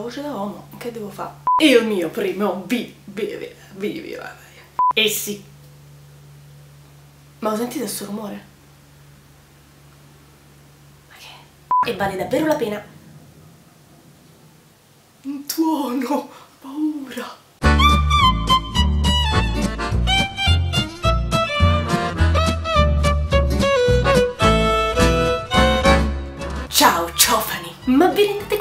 voce da uomo, che devo fare? Il mio primo vi... vi... vi... vi... E sì. Ma ho sentito questo rumore? Ma che? E vale davvero la pena. Un tuono, paura.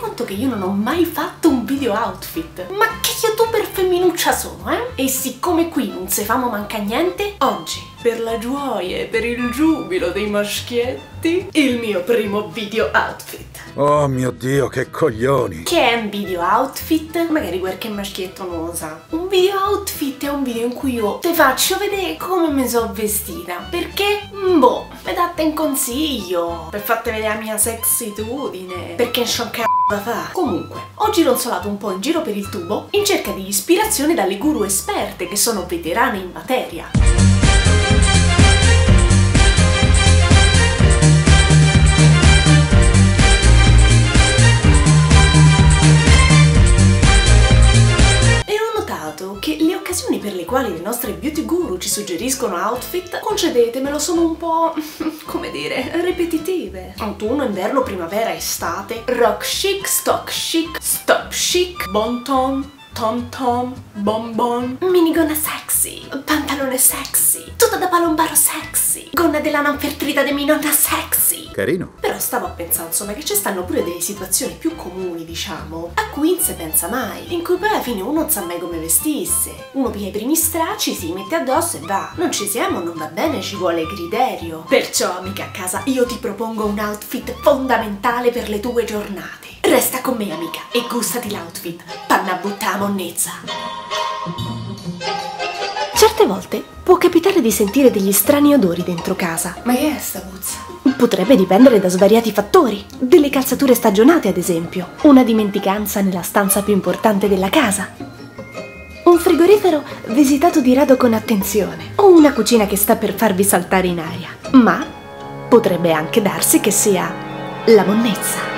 Conto che io non ho mai fatto un video outfit? Ma che youtuber femminuccia sono, eh? E siccome qui non se famo manca niente, oggi, per la gioia e per il giubilo dei maschietti, il mio primo video outfit. Oh mio dio, che coglioni! Che è un video outfit? Magari qualche maschietto non lo sa. Un video outfit è un video in cui io ti faccio vedere come mi sono vestita. Perché? Boh, mi date un consiglio per farti vedere la mia sexitudine. Perché c'ho un c***o. Comunque, ho gironzolato un po' in giro per il tubo in cerca di ispirazione dalle guru esperte che sono veterane in materia. Per le quali le nostre beauty guru ci suggeriscono outfit, concedetemelo, sono un po', come dire, ripetitive. Autunno, inverno, primavera, estate, rock chic, stock chic, stop chic, bon ton, tom tom, bon bon, minigonna sexy, pantalone sexy, tutta da palombaro sexy, gonna della non fertrita di mia nonna sexy. Carino. Però stavo a pensare, insomma, che ci stanno pure delle situazioni più comuni, diciamo, a cui non si pensa mai, in cui poi alla fine uno non sa mai come vestirsi. Uno piglia i primi stracci, si mette addosso e va. Non ci siamo, non va bene, ci vuole criterio. Perciò, amica a casa, io ti propongo un outfit fondamentale per le tue giornate. Resta con me, amica, e gustati l'outfit. Panna butta monnezza. Certe volte può capitare di sentire degli strani odori dentro casa. Ma che è sta puzza? Potrebbe dipendere da svariati fattori. Delle calzature stagionate, ad esempio. Una dimenticanza nella stanza più importante della casa. Un frigorifero visitato di rado con attenzione. O una cucina che sta per farvi saltare in aria. Ma potrebbe anche darsi che sia la monnezza.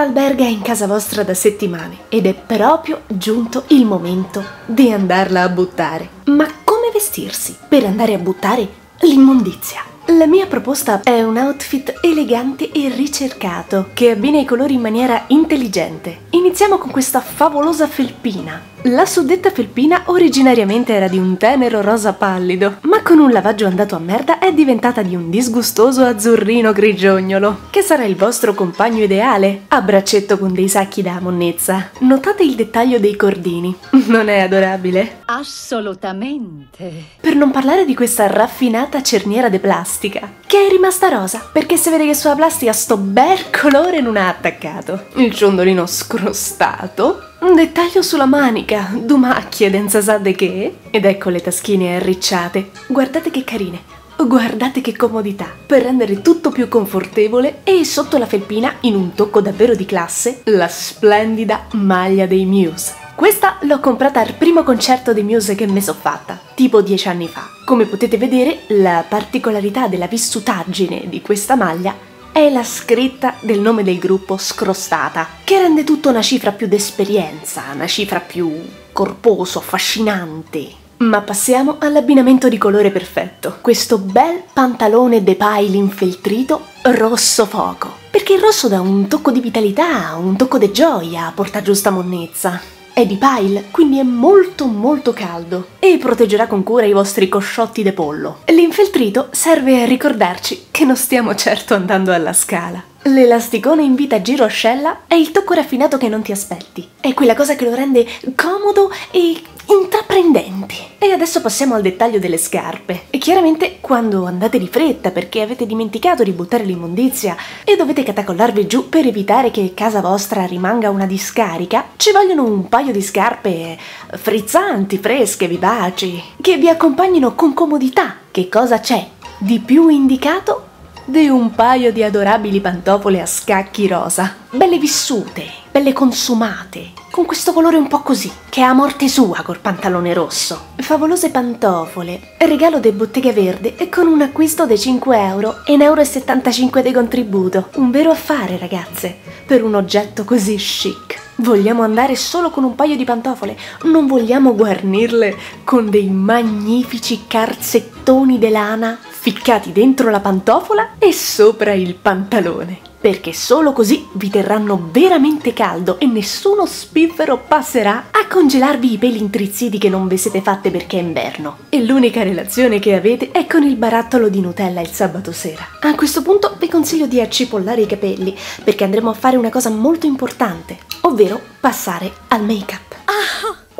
Alberga in casa vostra da settimane ed è proprio giunto il momento di andarla a buttare. Ma come vestirsi per andare a buttare l'immondizia? La mia proposta è un outfit elegante e ricercato che abbina i colori in maniera intelligente. Iniziamo con questa favolosa felpina. La suddetta felpina originariamente era di un tenero rosa pallido, ma con un lavaggio andato a merda è diventata di un disgustoso azzurrino grigiognolo, che sarà il vostro compagno ideale, a braccetto con dei sacchi da monnezza. Notate il dettaglio dei cordini, non è adorabile? Assolutamente. Per non parlare di questa raffinata cerniera de plastica, che è rimasta rosa, perché si vede che sulla plastica sto bel colore non ha attaccato. Il ciondolino scrostato, un dettaglio sulla manica, due macchie denza sa che, ed ecco le taschine arricciate. Guardate che carine. Guardate che comodità, per rendere tutto più confortevole e sotto la felpina, in un tocco davvero di classe, la splendida maglia dei Muse. Questa l'ho comprata al primo concerto dei Muse che mi sono fatta, tipo dieci anni fa. Come potete vedere, la particolarità della vissutaggine di questa maglia è la scritta del nome del gruppo scrostata, che rende tutto una cifra più d'esperienza, una cifra più corposo, affascinante. Ma passiamo all'abbinamento di colore perfetto. Questo bel pantalone de pile infeltrito rosso foco. Perché il rosso dà un tocco di vitalità, un tocco di gioia, porta giusta monnezza. È di pile, quindi è molto molto caldo e proteggerà con cura i vostri cosciotti de pollo. L'infeltrito serve a ricordarci che non stiamo certo andando alla scala. L'elasticone in vita giroscella è il tocco raffinato che non ti aspetti. È quella cosa che lo rende comodo e intraprendente. E adesso passiamo al dettaglio delle scarpe. E chiaramente quando andate di fretta perché avete dimenticato di buttare l'immondizia e dovete catacollarvi giù per evitare che casa vostra rimanga una discarica, ci vogliono un paio di scarpe frizzanti, fresche, vivaci, che vi accompagnino con comodità. Che cosa c'è di più indicato di un paio di adorabili pantofole a scacchi rosa, belle vissute, belle consumate, con questo colore un po' così, che è a morte sua col pantalone rosso. Favolose pantofole, regalo de Bottega Verde e con un acquisto di 5 euro e 1,75 euro di contributo. Un vero affare, ragazze, per un oggetto così chic. Vogliamo andare solo con un paio di pantofole, non vogliamo guarnirle con dei magnifici carzettoni di lana ficcati dentro la pantofola e sopra il pantalone perché solo così vi terranno veramente caldo e nessuno spiffero passerà a congelarvi i peli intrizziti che non vi siete fatte perché è inverno. E l'unica relazione che avete è con il barattolo di Nutella il sabato sera. A questo punto vi consiglio di accipollare i capelli perché andremo a fare una cosa molto importante, ovvero passare al make-up.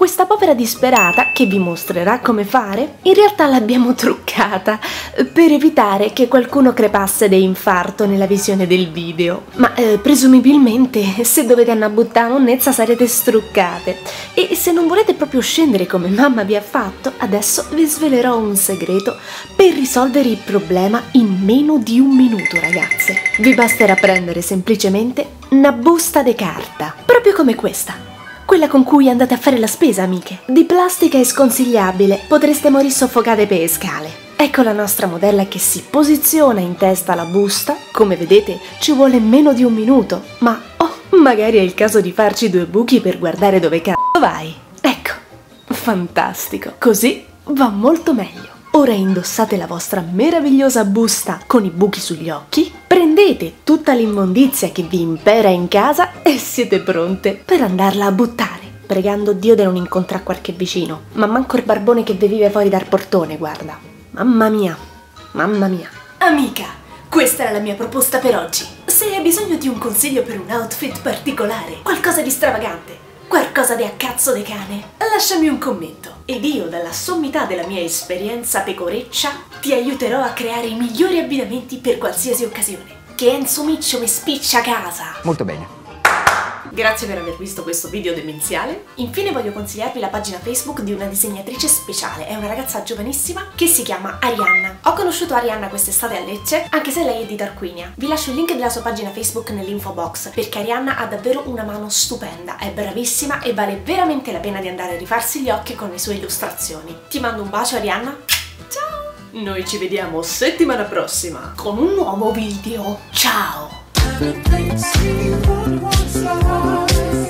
Questa povera disperata, che vi mostrerà come fare, in realtà l'abbiamo truccata per evitare che qualcuno crepasse di infarto nella visione del video. Ma eh, presumibilmente se dovete andare a monnezza sarete struccate. E se non volete proprio scendere come mamma vi ha fatto, adesso vi svelerò un segreto per risolvere il problema in meno di un minuto ragazze. Vi basterà prendere semplicemente una busta di carta, proprio come questa quella con cui andate a fare la spesa, amiche. Di plastica è sconsigliabile, potreste morire soffocate per le scale. Ecco la nostra modella che si posiziona in testa alla busta. Come vedete ci vuole meno di un minuto, ma oh, magari è il caso di farci due buchi per guardare dove cazzo vai. Ecco, fantastico. Così va molto meglio. Ora indossate la vostra meravigliosa busta con i buchi sugli occhi, prendete tutta l'immondizia che vi impera in casa e siete pronte per andarla a buttare, pregando Dio di non incontrare qualche vicino, ma manco il barbone che vi vive fuori dal portone, guarda. Mamma mia, mamma mia. Amica, questa era la mia proposta per oggi. Se hai bisogno di un consiglio per un outfit particolare, qualcosa di stravagante, qualcosa di a cazzo de cane, lasciami un commento ed io dalla sommità della mia esperienza pecoreccia ti aiuterò a creare i migliori abbinamenti per qualsiasi occasione. Che Enzo Miccio mi spiccia a casa! Molto bene. Grazie per aver visto questo video demenziale. Infine voglio consigliarvi la pagina Facebook di una disegnatrice speciale. È una ragazza giovanissima che si chiama Arianna. Ho conosciuto Arianna quest'estate a Lecce, anche se lei è di Tarquinia. Vi lascio il link della sua pagina Facebook nell'info box, perché Arianna ha davvero una mano stupenda, è bravissima e vale veramente la pena di andare a rifarsi gli occhi con le sue illustrazioni. Ti mando un bacio Arianna. Ciao! Noi ci vediamo settimana prossima con un nuovo video. Ciao! everything to you at once.